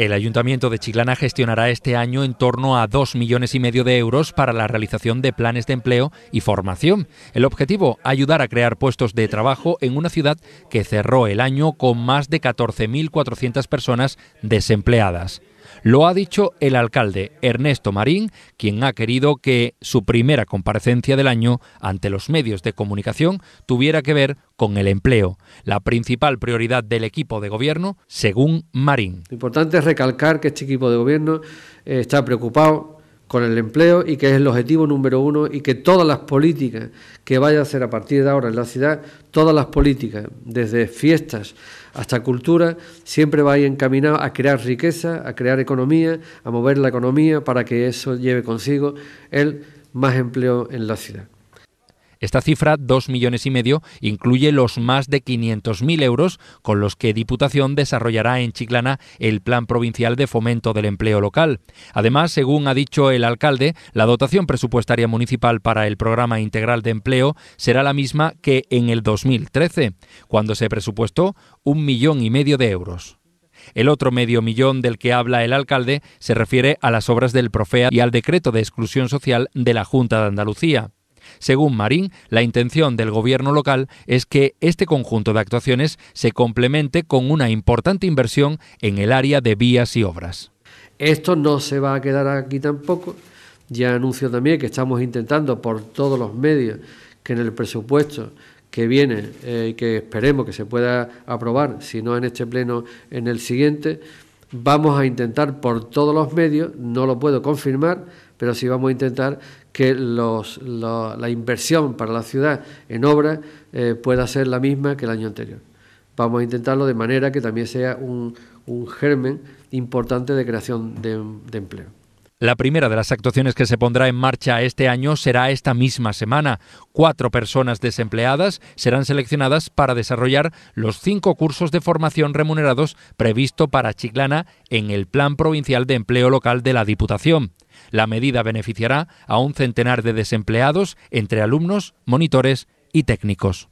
El Ayuntamiento de Chiclana gestionará este año en torno a dos millones y medio de euros para la realización de planes de empleo y formación. El objetivo, ayudar a crear puestos de trabajo en una ciudad que cerró el año con más de 14.400 personas desempleadas. Lo ha dicho el alcalde Ernesto Marín, quien ha querido que su primera comparecencia del año ante los medios de comunicación tuviera que ver con el empleo, la principal prioridad del equipo de gobierno, según Marín. Lo importante es recalcar que este equipo de gobierno eh, está preocupado con el empleo y que es el objetivo número uno y que todas las políticas que vaya a hacer a partir de ahora en la ciudad, todas las políticas, desde fiestas hasta cultura, siempre va a ir encaminado a crear riqueza, a crear economía, a mover la economía para que eso lleve consigo el más empleo en la ciudad. Esta cifra, dos millones y medio, incluye los más de 500.000 euros con los que Diputación desarrollará en Chiclana el Plan Provincial de Fomento del Empleo Local. Además, según ha dicho el alcalde, la dotación presupuestaria municipal para el Programa Integral de Empleo será la misma que en el 2013, cuando se presupuestó un millón y medio de euros. El otro medio millón del que habla el alcalde se refiere a las obras del Profea y al decreto de exclusión social de la Junta de Andalucía. Según Marín, la intención del gobierno local es que este conjunto de actuaciones se complemente con una importante inversión en el área de vías y obras. Esto no se va a quedar aquí tampoco. Ya anuncio también que estamos intentando por todos los medios que en el presupuesto que viene eh, y que esperemos que se pueda aprobar, si no en este pleno, en el siguiente, vamos a intentar por todos los medios, no lo puedo confirmar, pero sí vamos a intentar que la inversión para la ciudad en obra eh, pueda ser la misma que el año anterior. Vamos a intentarlo de manera que también sea un, germen importante de creación de, de empleo. La primera de las actuaciones que se pondrá en marcha este año será esta misma semana. Cuatro personas desempleadas serán seleccionadas para desarrollar los cinco cursos de formación remunerados previsto para Chiclana en el Plan Provincial de Empleo Local de la Diputación. La medida beneficiará a un centenar de desempleados entre alumnos, monitores y técnicos.